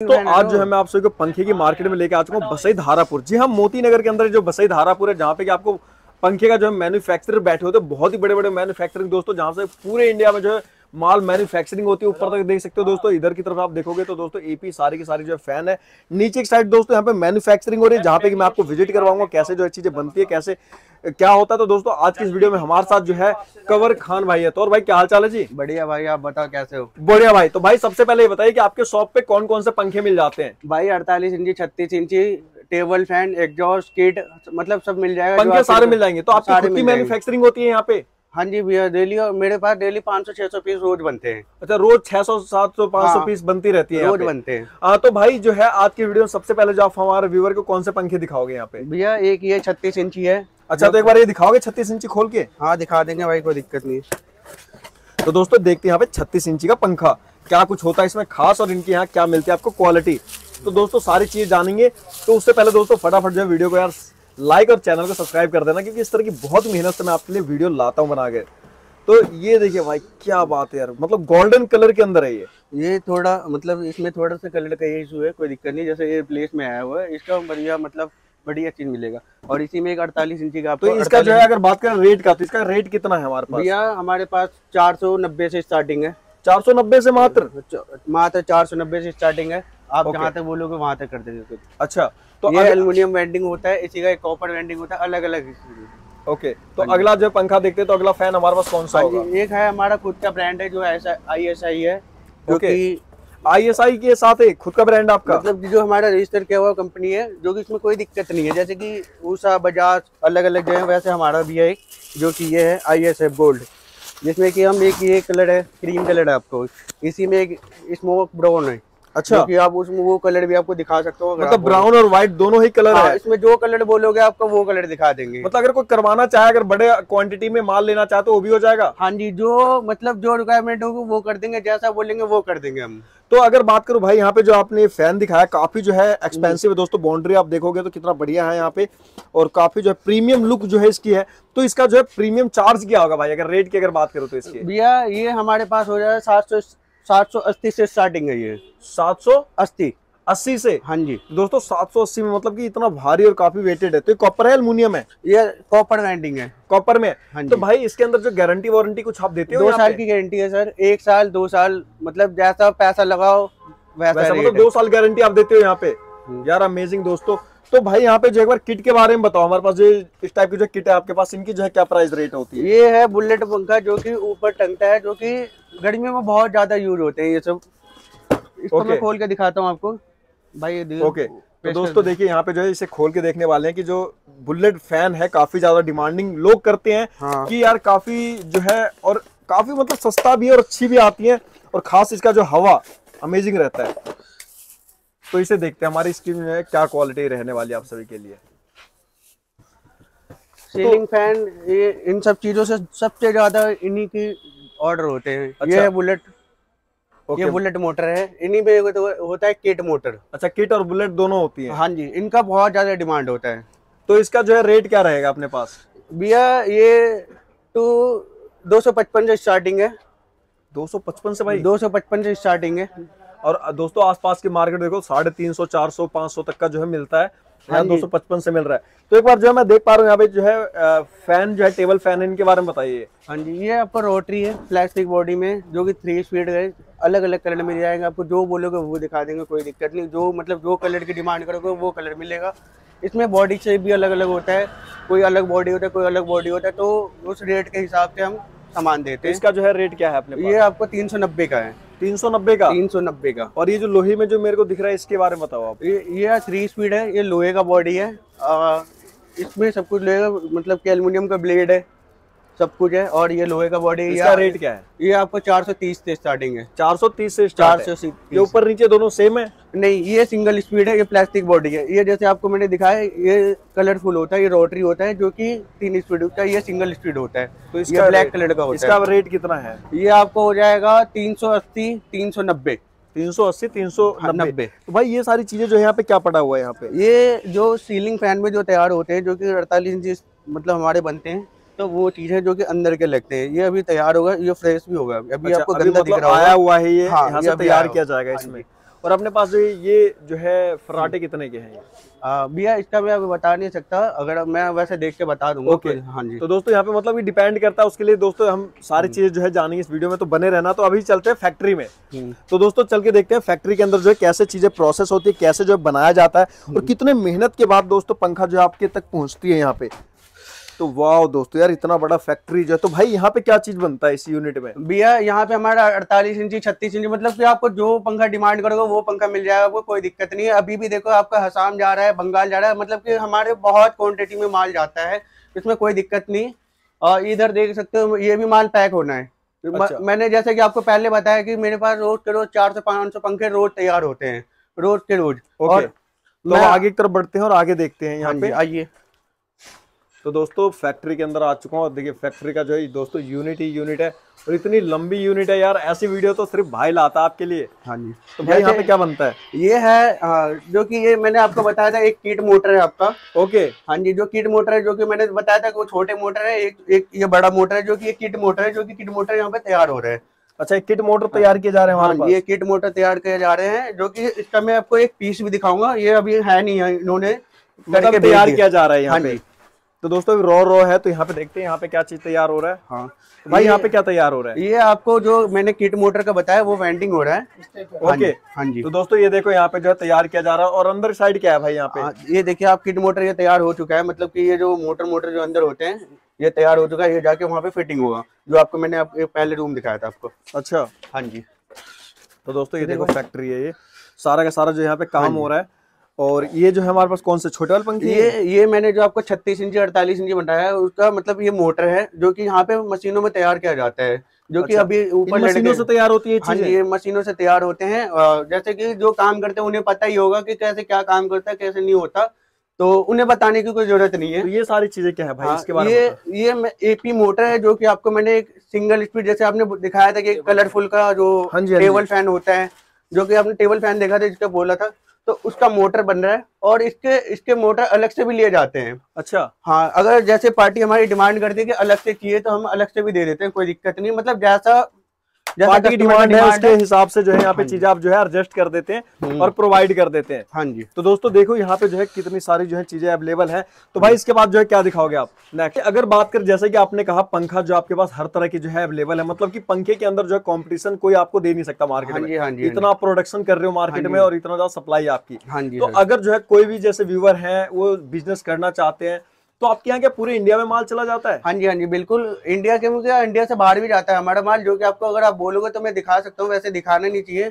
तो आज जो है मैं आप सभी को पंखे की मार्केट में लेके आ चुका हूँ बसई धारापुर। जी हाँ मोती नगर के अंदर जो बसई धारापुर है जहाँ पे कि आपको पंखे का जो है मैन्युफैक्चरर बैठे होते हैं बहुत ही बड़े बड़े मैन्युफैक्चरिंग दोस्तों जहाँ से पूरे इंडिया में जो है माल मैन्युफैक्चरिंग होती है ऊपर तक देख सकते हो दोस्तों इधर की तरफ़ आप देखोगे तो दोस्तों एपी सारी की सारी जो है फ़ैन है। नीचे की साइड दोस्तों यहाँ पे मैन्युफैक्चरिंग हो रही है जहाँ पे कि मैं आपको विज़िट करवाऊँगा कैसे जो है चीज़ें बनती है कैसे क्या होता है। तो दोस्तों आज की इस वीडियो में हमारे साथ जो है कवर खान भाई है। तो और भाई क्या हाल चाल है जी? बढ़िया भाई आप बताओ कैसे हो? बढ़िया भाई। तो भाई सबसे पहले ये बताइए कि आपके शॉप पे कौन कौन से पंखे मिल जाते हैं? भाई अड़तालीस इंची छत्तीस इंची टेबल फ़ैन एग्जॉस्ट किट मतलब सब मिल जाएगा पंखे सारे मिल जाएँगे। तो आपकी मैन्युफैक्चरिंग होती है यहाँ पे? हाँ जी भैया डेली मेरे पास डेली 500 600 पीस रोज बनते हैं। अच्छा रोज 600 700 500 हाँ, पीस बनती रहती है रोज बनते हैं। आ, तो भाई जो है आज की वीडियो में सबसे पहले जो आप हमारे व्यूवर को कौन से पंखे दिखाओगे यहाँ पे? भैया एक ये छत्तीस इंची है। अच्छा तो एक बार ये दिखाओगे छत्तीस इंची खोल के? हाँ दिखा देंगे भाई कोई दिक्कत नहीं। तो दोस्तों देखते हैं यहाँ पे छत्तीस इंची का पंखा। क्या कुछ होता है इसमें खास और इनकी यहाँ क्या मिलती है आपको क्वालिटी? तो दोस्तों सारी चीज़ जानेंगे। तो उससे पहले दोस्तों फटाफट जो वीडियो को यार लाइक और चैनल को सब्सक्राइब कर देना क्योंकि इस तरह की बहुत मेहनत से मैं आपके लिए वीडियो लाता हूँ बना के तो ये देखिए भाई क्या बात है यार। मतलब गोल्डन कलर के अंदर है ये। ये थोड़ा मतलब इसमें थोड़ा सा कलर का ये इशू है कोई दिक्कत नहीं जैसे ये प्लेस में आया हुआ है इसका बढ़िया मतलब बढ़िया चीज़ मिलेगा। और इसी में एक अड़तालीस इंची का तो इसका जो है अगर बात करें रेट का तो इसका रेट कितना है हमारे पास? भैया हमारे पास चार सौ नब्बे से स्टार्टिंग है। चार सौ नब्बे से मात्र? मात्र चार सौ नब्बे से स्टार्टिंग है। आप okay. जहाँ तक बोलोगे वहाँ तक कर देंगे अच्छा तो ये एल्यूमिनियम वेंडिंग होता है इसी का एक कॉपर वेंडिंग होता है अलग अलग ओके okay. तो हाँ अगला जो पंखा देखते हैं तो अगला फ़ैन हमारे पास कौन सा हाँ होगा? एक है हमारा खुद का ब्रांड है जो आई एस आई है ओके आई एस आई के साथ है खुद का ब्रांड आपका? मतलब जो हमारा रजिस्टर किया हुआ कंपनी है जो कि इसमें कोई दिक्कत नहीं है। जैसे कि ऊषा बजाज अलग अलग जो है वैसे हमारा भी है एक जो कि ये है आई एस एफ़ गोल्ड जिसमें कि हम एक ये कलर है क्रीम कलर है आपको। इसी में एक स्मोक ब्राउन है। अच्छा। कि आप उसमें वो कलर भी आपको दिखा सकते हो मतलब ब्राउन और व्हाइट दोनों ही कलर हाँ, है। इसमें जो कलर बोलोगे आपको वो कलर दिखा देंगे। मतलब अगर कोई करवाना चाहे अगर बड़े क्वांटिटी में माल लेना चाहे तो वो भी हो जाएगा? हाँ जी जो मतलब जो रिक्वायरमेंट होगी वो कर देंगे जैसा बोलेंगे वो कर देंगे हम। तो अगर बात करूँ भाई यहाँ पे जो आपने फ़ैन दिखाया काफ़ी जो है एक्सपेंसिव है दोस्तों बाउंड्री आप देखोगे तो कितना बढ़िया है यहाँ पे और काफ़ी जो है प्रीमियम लुक जो है इसकी है तो इसका जो है प्रीमियम चार्ज क्या होगा भाई अगर रेट की अगर बात करो तो इसकी? भैया ये हमारे पास हो जाए सात सौ सात सौ अस्सी से स्टार्टिंग है ये। सात सौ अस्सी? अस्सी से। हाँ जी। दोस्तों सात सौ अस्सी में मतलब कि इतना भारी और काफ़ी वेटेड है। तो ये कॉपर है एल्यूमिनियम है? ये कॉपर वेंडिंग है। कॉपर में? हाँ तो भाई इसके अंदर जो गारंटी वारंटी कुछ आप देते हो दो साल की गारंटी है सर एक साल दो साल मतलब जैसा पैसा लगाओ वैसा, वैसा मतलब दो साल गारंटी आप देते हो यहाँ पे? हम्म। यार अमेजिंग दोस्तों। तो भाई यहाँ पे जो एक बार किट के बारे में बताओ। हमारे पास जो इस टाइप की जो किट है आपके पास इनकी जो है क्या प्राइस रेट होती है? ये है बुलेट पंखा जो कि ऊपर टंगता है जो कि गर्मियों में बहुत ज़्यादा यूज़ होते हैं ये सब। इसको मैं खोल के दिखाता हूँ आपको। भाई ओके तो दोस्तों देखिए यहाँ पे जो है इसे खोल के देखने वाले हैं कि जो बुलेट फ़ैन है काफ़ी ज़्यादा डिमांडिंग लोग करते हैं हाँ। कि यार काफ़ी जो है और काफ़ी मतलब सस्ता भी है और अच्छी भी आती है और खास इसका जो हवा अमेजिंग रहता है तो इसे देखते हैं हमारी स्क्रीन में क्या क्वालिटी रहने वाली है आप सभी के लिए सीलिंग तो, फ़ैन ये इन सब चीज़ों से सबसे ज़्यादा इन्हीं की ऑर्डर होते हैं अच्छा। ये है बुलेट okay. ये बुलेट मोटर है। इन्हीं में तो होता है किट मोटर। अच्छा किट और बुलेट दोनों होती है। हाँ जी इनका बहुत ज़्यादा डिमांड होता है। तो इसका जो है रेट क्या रहेगा अपने पास? भैया ये टू दो सौ पचपन से स्टार्टिंग है। दो सौ पचपन से भाई? दो सौ पचपन से स्टार्टिंग है। और दोस्तों आसपास की मार्केट देखो साढ़े तीन सौ चार सौ पाँच सौ तक का जो है मिलता है। हाँ दो सौ पचपन से मिल रहा है। तो एक बार जो है मैं देख पा रहा हूँ यहाँ पे जो है फ़ैन जो है टेबल फ़ैन इनके बारे में बताइए। हाँ जी ये आपका रोटरी है प्लास्टिक बॉडी में जो कि थ्री स्पीड है अलग अलग कलर मिल जाएँगे। आपको जो बोलोगे वो दिखा देंगे कोई दिक्कत नहीं। जो मतलब जो कलर की डिमांड करोगे वो कलर मिलेगा। इसमें बॉडी से भी अलग अलग होता है कोई अलग बॉडी होता है कोई अलग बॉडी होता है तो उस रेट के हिसाब से हम सामान देते हैं। इसका जो है रेट क्या है अपने ये आपको तीन सौ नब्बे का है। तीन सौ नब्बे का? तीन सौ नब्बे का। और ये जो लोहे में जो मेरे को दिख रहा है इसके बारे में बताओ आप। ये ये थ्री स्पीड है ये लोहे का बॉडी है आ, इसमें सब कुछ लोहे का मतलब कि एल्यूमिनियम का ब्लेड है। सब कुछ है और ये लोहे का बॉडी इसका रेट क्या है? ये आपको 430 से स्टार्टिंग है। 430 से चार सौ ये ऊपर नीचे दोनों सेम है? नहीं ये सिंगल स्पीड है ये प्लास्टिक बॉडी है। ये जैसे आपको मैंने दिखाया ये कलरफुल होता है ये रोटरी होता है जो कि तीन स्पीड होता है ये सिंगल स्पीड होता है। तो इसका ब्लैक कलर का होता इसका है। इसका रेट कितना है? ये आपको हो जाएगा तीन सौ अस्सी तीन सौ नब्बे। तीन सौ अस्सी तीन सौ नब्बे। तो भाई ये सारी चीज़ें जो है यहाँ पे क्या पड़ा हुआ है यहाँ पे? ये जो सीलिंग फ़ैन में जो तैयार होते हैं जो कि अड़तालीस इंच मतलब हमारे बनते हैं तो वो चीज़ है जो कि अंदर के लगते हैं। ये अभी तैयार होगा ये फ्रेश भी होगा। अभी अच्छा, आपको गंदा मतलब दिख रहा आया हुआ है ये हाँ, यहाँ से तैयार किया जाएगा हाँ इसमें। और अपने पास जो ये जो है फराटे कितने के हैं? भैया इसका मैं अभी बता नहीं सकता। अगर मैं वैसे देख के बता दूँगा ओके। कोई- हाँ जी। तो दोस्तों यहाँ पे मतलब ये डिपेंड करता है उसके लिए। दोस्तों हम सारी चीज़ें जो है जानेंगे इस वीडियो में तो बने रहना। तो अभी चलते हैं फैक्ट्री में। हम्म। तो दोस्तों चल के देखते हैं फैक्ट्री के अंदर जो है कैसे चीज़ें प्रोसेस होती है कैसे जो है बनाया जाता है। और कितने मेहनत के बाद दोस्तों पंखा जो है आपके तक पहुँचती है यहाँ पे। तो वाह दोस्तों यार इतना बड़ा फैक्ट्री जो है तो भाई यहाँ पे क्या चीज़ बनता है इस यूनिट में? भैया यहाँ पे हमारा अड़तालीस इंची छत्तीस इंची मतलब कि आपको जो पंखा डिमांड करोगे वो पंखा मिल जाएगा आपको कोई दिक्कत नहीं है। अभी भी देखो आपका हसाम जा रहा है बंगाल जा रहा है मतलब कि हमारे बहुत क्वांटिटी में माल जाता है इसमें कोई दिक्कत नहीं। और इधर देख सकते हो ये भी माल पैक होना है। अच्छा। मैंने जैसे कि आपको पहले बताया कि मेरे पास रोज के रोज चार से पाँच सौ पंखे रोज तैयार होते हैं रोज के रोज। ओके। और तो आगे की तरफ़ बढ़ते हैं और आगे देखते हैं यहाँ हाँ पे। आइए। तो दोस्तों फैक्ट्री के अंदर आ चुका हूँ। और देखिए फैक्ट्री का जो है दोस्तों यूनिट ही यूनिट है। और इतनी लंबी यूनिट है यार ऐसी वीडियो तो सिर्फ़ भाई लाता आपके लिए। हाँ जी। तो भाई यहाँ पे क्या बनता है? ये है जो कि ये मैंने आपको बताया था एक किट मोटर है आपका। ओके हाँ जी जो किट मोटर है जो कि मैंने बताया था कि वो छोटे मोटर है एक एक ये बड़ा मोटर है जो कि ये किट मोटर है जो कि किट मोटर यहाँ पे तैयार हो रहे हैं। अच्छा किट मोटर तैयार किए जा रहे हैं हाँ ये किट मोटर तैयार किए जा रहे हैं जो कि इसका मैं आपको एक पीस भी दिखाऊँगा ये अभी है नहीं है इन्होंने मतलब तैयार किया जा रहा है यहाँ हाँ पे। तो दोस्तों रॉ रॉ है तो यहाँ पे देखते हैं यहाँ पे क्या चीज़ तैयार हो रहा है। हाँ। तो भाई यहाँ पे क्या तैयार हो रहा है? ये आपको जो मैंने किट मोटर का बताया वो वेंडिंग हो रहा है। हाँ ओके हाँ जी। तो दोस्तों ये देखो यहाँ पे जो है तैयार किया जा रहा है और अंदर साइड क्या है भाई यहाँ पे? हाँ, ये देखिए आप किट मोटर ये तैयार हो चुका है मतलब की ये जो मोटर मोटर जो अंदर होते हैं ये तैयार हो चुका है ये जाके वहाँ पे फिटिंग होगा जो आपको मैंने आप, पहले रूम दिखाया था आपको। अच्छा। हाँ जी। तो दोस्तों ये देखो फैक्ट्री है ये। सारा का सारा जो यहाँ पे काम हो रहा है। और ये जो है हमारे पास कौन से छोटे वाले पंखे ये ये मैंने जो आपको 36 इंची 48 इंची बनाया है उसका मतलब ये मोटर है जो कि यहाँ पे मशीनों में तैयार किया जाता है जो कि अच्छा। अभी ऊपर मशीनों से तैयार होती है हाँ चीज़ें? ये मशीनों से तैयार होते हैं जैसे कि जो काम करते हैं उन्हें पता ही होगा कि कैसे क्या काम करता है कैसे नहीं होता तो उन्हें बताने की कोई ज़रूरत नहीं है। तो ये सारी चीज़ें क्या है भाई हाँ, इसके बारे ये में ये एपी मोटर है जो कि आपको मैंने एक सिंगल स्पीड जैसे आपने दिखाया था कि कलरफुल का जो हाँ हाँ जी। टेबल फ़ैन होता है जो कि आपने टेबल फ़ैन देखा था जिसका बोला था तो उसका मोटर बन रहा है और इसके इसके मोटर अलग से भी लिए जाते हैं। अच्छा। हाँ अगर जैसे पार्टी हमारी डिमांड करती है कि अलग से चाहिए तो हम अलग से भी दे देते हैं कोई दिक्कत नहीं। मतलब जैसा जैसा पार्टी की डिमांड है उसके हिसाब से जो है यहाँ पे चीज़ें आप जो है एडजस्ट कर देते हैं हम्म। और प्रोवाइड कर देते हैं। हाँ जी। तो दोस्तों देखो यहाँ पे जो है कितनी सारी जो है चीज़ें अवेलेबल है। तो भाई इसके बाद जो है क्या दिखाओगे आप? नेक्स्ट अगर बात कर जैसे कि आपने कहा पंखा जो आपके पास हर तरह की जो है अवेलेबल है मतलब की पंखे के अंदर जो है कॉम्पिटिशन कोई आपको दे नहीं सकता मार्केट हाँ में। हाँ हाँ इतना आप प्रोडक्शन कर रहे हो मार्केट हाँ में और इतना ज़्यादा सप्लाई आपकी। हाँ जी तो हाँ अगर जो है कोई भी जैसे व्यूअर है वो बिज़नेस करना चाहते हैं तो आपके यहाँ क्या पूरे इंडिया में माल चला जाता है? हाँ जी हाँ जी बिल्कुल। इंडिया के मुझे इंडिया से बाहर भी जाता है हमारा माल जो कि आपको अगर आप बोलोगे तो मैं दिखा सकता हूँ वैसे दिखाना नहीं चाहिए।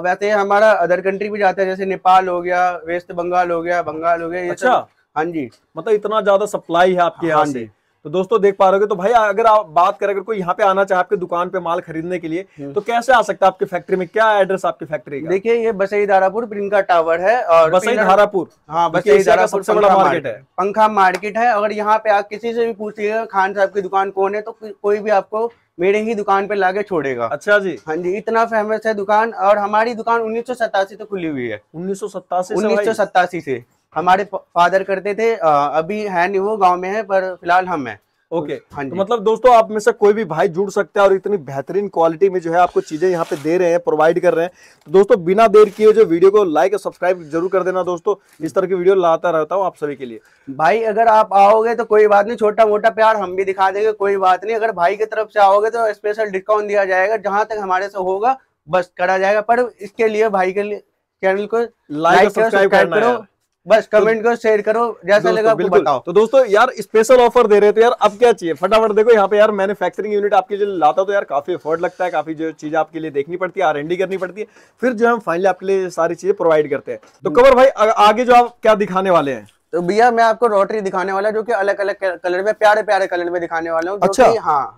वैसे हमारा अदर कंट्री भी जाता है जैसे नेपाल हो गया वेस्ट बंगाल हो गया बंगाल हो गया अच्छा। हाँ जी। मतलब इतना ज़्यादा सप्लाई है आपके यहाँ हाँ से? जी। तो दोस्तों देख पा रहे तो भाई अगर आप बात करें अगर कोई यहाँ पे आना चाहे आपके दुकान पे माल खरीदने के लिए हम्म। तो कैसे आ सकता है आपके फैक्ट्री में? क्या एड्रेस आपकी फैक्ट्री का? देखिए ये बसई धारापुर प्रिंका टावर है और बसई धारापुर। हाँ बसई एशिया सबसे बड़ा मार्केट है। पंखा मार्केट है। अगर यहाँ पे आप किसी से भी पूछिएगा खान साहब की दुकान कौन है तो कोई- भी आपको मेरे ही दुकान पे लाके छोड़ेगा। अच्छा जी। हाँ जी इतना फ़ेमस है दुकान और हमारी दुकान उन्नीस से खुली हुई है। उन्नीस सौ सत्तासी उन्नीस से। हमारे फादर करते थे अभी है नहीं वो गाँव में है पर फ़िलहाल हम हैं। ओके हाँ तो मतलब दोस्तों आप में से कोई भी भाई जुड़ सकता है और इतनी बेहतरीन क्वालिटी में जो है आपको चीज़ें यहाँ पे दे रहे हैं प्रोवाइड कर रहे हैं। तो दोस्तों बिना देर किए जो वीडियो को लाइक और सब्सक्राइब ज़रूर कर देना दोस्तों। इस तरह की वीडियो लाता रहता हूँ आप सभी के लिए। भाई अगर आप आओगे तो कोई बात नहीं छोटा मोटा प्यार हम भी दिखा देंगे कोई बात नहीं। अगर भाई की तरफ़ से आओगे तो स्पेशल डिस्काउंट दिया जाएगा जहाँ तक हमारे से होगा बस करा जाएगा। पर इसके लिए भाई के लिए चैनल को लाइक सब्सक्राइब करना करो। बस कमेंट करो शेयर करो जैसा लगा आपको बताओ। तो दोस्तों यार स्पेशल ऑफ़र दे रहे थे यार अब क्या चाहिए? फटाफट देखो यहाँ पे यार मैन्युफैक्चरिंग यूनिट आपके लिए लाता तो यार काफ़ी एफर्ट लगता है काफ़ी जो चीज़ आपके लिए देखनी पड़ती है आर करनी पड़ती है। फिर जो हम फाइनली आपके लिए सारी चीज़ें प्रोवाइड करते हैं। तो कबर भाई आगे जो आप क्या दिखाने वाले हैं? तो भैया मैं आपको रोटरी दिखाने वाला जो कि अलग अलग कलर में प्यारे प्यारे कलर में दिखाने वाला हूँ अच्छा। हाँ।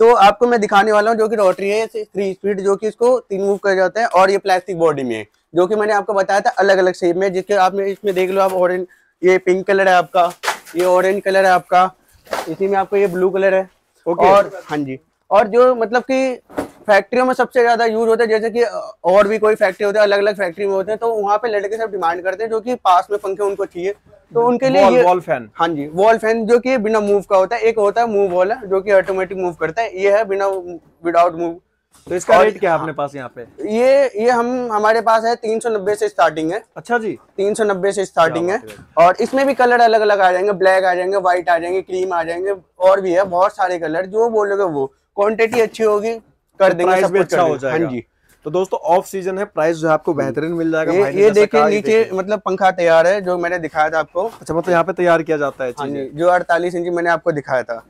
तो आपको मैं दिखाने वाला हूँ जो कि रोटरी है थ्री स्पीड जो कि इसको तीन मूव कर जाते हैं और ये प्लास्टिक बॉडी में। है जो कि मैंने आपको बताया था अलग अलग शेप में जिसके आप में इसमें देख लो आप ऑरेंज ये पिंक कलर है आपका ये ऑरेंज कलर है आपका इसी में आपको ये ब्लू कलर है। ओके। और हाँ जी। और जो मतलब कि फैक्ट्रियों में सबसे ज़्यादा यूज़ होता है जैसे कि और भी कोई फैक्ट्री होते हैं अलग अलग फैक्ट्री में होते हैं तो वहाँ पे लड़के सब डिमांड करते हैं जो कि पास में पंखे उनको चाहिए। तो उनके लिए वॉल ये वॉल फ़ैन हाँ जी वॉल फ़ैन जो कि बिना मूव का होता है एक होता है मूव वाला जो कि ऑटोमेटिक मूव करता है ये है बिना विदाउट मूव तो इसका रेट क्या है अपने पास यहाँ पे? ये ये हम हमारे पास है तीन सौ नब्बे से स्टार्टिंग है। अच्छा जी। तीन सौ नब्बे से स्टार्टिंग है। और इसमें भी कलर अलग अलग आ जाएँगे ब्लैक आ जाएँगे व्हाइट आ जाएँगे क्रीम आ जाएँगे और भी है बहुत सारे कलर जो बोलोगे वो। क्वांटिटी अच्छी होगी कर देंगे प्राइस भी अच्छा हो जाएगा। हाँ जी। तो दोस्तों ऑफ़ सीज़न है प्राइस जो है आपको बेहतरीन मिल जाएगा। ये ये देखिए नीचे मतलब पंखा तैयार है जो मैंने दिखाया था आपको। अच्छा मतलब यहाँ पे तैयार किया जाता है हाँ जी जो अड़तालीस इंच मैंने आपको दिखाया था।